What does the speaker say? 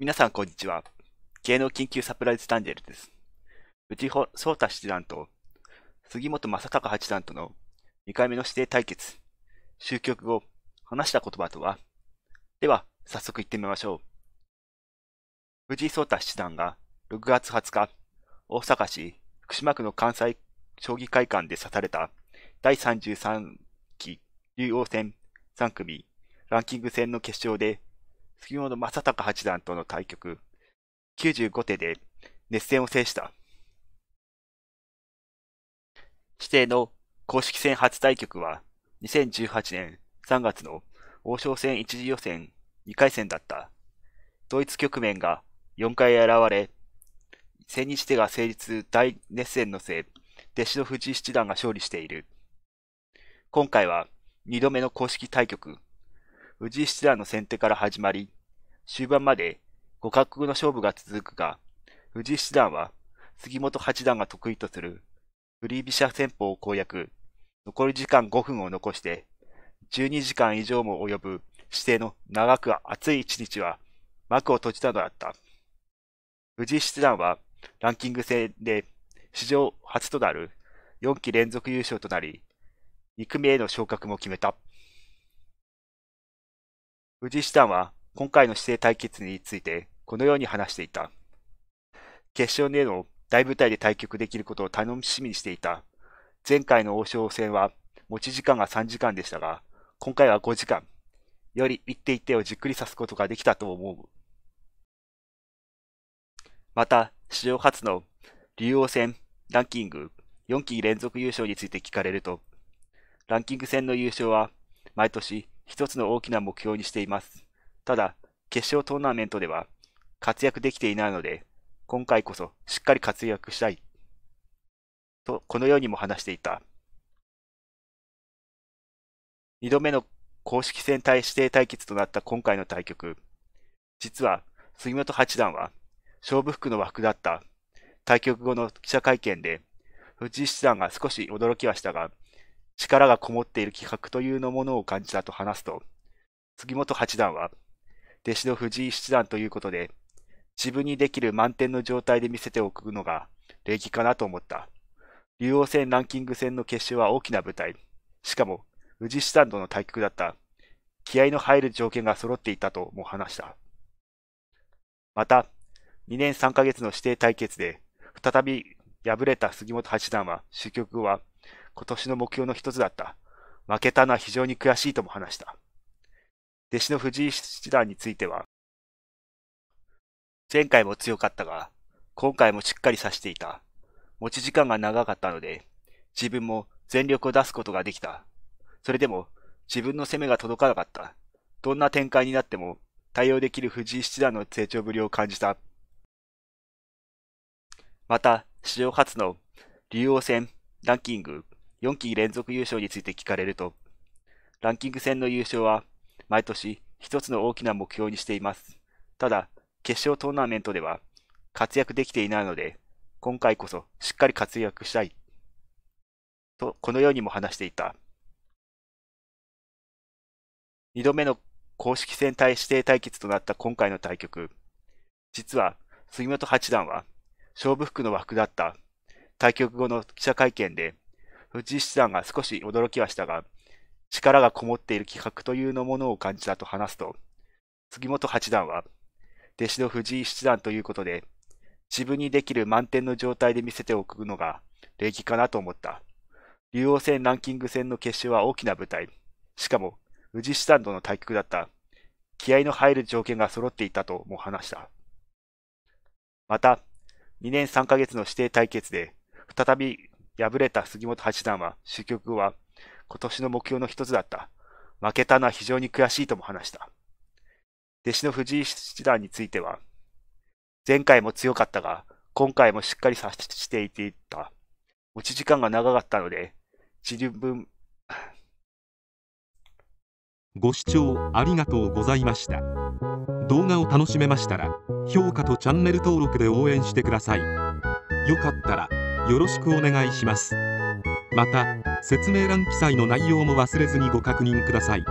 皆さん、こんにちは。芸能緊急サプライズチャンネルです。藤井聡太七段と杉本正隆八段との2回目の指定対決。終局後、話した言葉とは？では、早速行ってみましょう。藤井聡太七段が6月20日、大阪市福島区の関西将棋会館で指された第33期竜王戦3組ランキング戦の決勝で杉本正隆八段との対局、95手で熱戦を制した。指定の公式戦初対局は、2018年3月の王将戦一次予選2回戦だった。統一局面が4回現れ、千日手が成立大熱戦のせい、弟子の藤井七段が勝利している。今回は2度目の公式対局、藤井七段の先手から始まり、終盤まで互角の勝負が続くが、藤井七段は杉本八段が得意とするフリー飛車戦法を攻略、残り時間5分を残して、12時間以上も及ぶ指定の長く暑い一日は幕を閉じたのだった。藤井七段はランキング戦で史上初となる4期連続優勝となり、2組への昇格も決めた。藤井七段は今回の指定対決についてこのように話していた。決勝での大舞台で対局できることを楽しみにしていた。前回の王将戦は持ち時間が3時間でしたが、今回は5時間。より一手一手をじっくり指すことができたと思う。また、史上初の竜王戦ランキング4期連続優勝について聞かれると、ランキング戦の優勝は毎年一つの大きな目標にしています。ただ、決勝トーナメントでは活躍できていないので、今回こそしっかり活躍したい。と、このようにも話していた。二度目の公式戦対指定対決となった今回の対局。実は、杉本八段は、勝負服の枠だった対局後の記者会見で、藤井七段が少し驚きはしたが、力がこもっている気迫というのものを感じたと話すと、杉本八段は、弟子の藤井七段ということで、自分にできる満点の状態で見せておくのが礼儀かなと思った。竜王戦ランキング戦の決勝は大きな舞台。しかも、藤井七段との対局だった。気合の入る条件が揃っていたとも話した。また、2年3ヶ月の指定対決で、再び敗れた杉本八段は、終局後は、今年の目標の一つだった。負けたのは非常に悔しいとも話した。弟子の藤井七段については、前回も強かったが、今回もしっかり指していた。持ち時間が長かったので、自分も全力を出すことができた。それでも、自分の攻めが届かなかった。どんな展開になっても、対応できる藤井七段の成長ぶりを感じた。また、史上初の竜王戦ランキング4期連続優勝について聞かれると、ランキング戦の優勝は毎年一つの大きな目標にしています。ただ、決勝トーナメントでは活躍できていないので、今回こそしっかり活躍したい。と、このようにも話していた。二度目の公式戦対指定対決となった今回の対局。実は、杉本八段は、勝負服の枠だった対局後の記者会見で、藤井七段が少し驚きはしたが、力がこもっている気迫というのものを感じたと話すと、杉本八段は、弟子の藤井七段ということで、自分にできる満点の状態で見せておくのが礼儀かなと思った。竜王戦ランキング戦の決勝は大きな舞台。しかも、藤井七段との対局だった。気合の入る条件が揃っていたとも話した。また、2年3ヶ月の指定対決で、再び敗れた杉本八段は、終局は、今年の目標の一つだった。負けたのは非常に悔しいとも話した。弟子の藤井七段については、前回も強かったが、今回もしっかり察していていた。持ち時間が長かったので、十分。ご視聴ありがとうございました。動画を楽しめましたら、評価とチャンネル登録で応援してください。よかったら、よろしくお願いします。また、説明欄記載の内容も忘れずにご確認ください。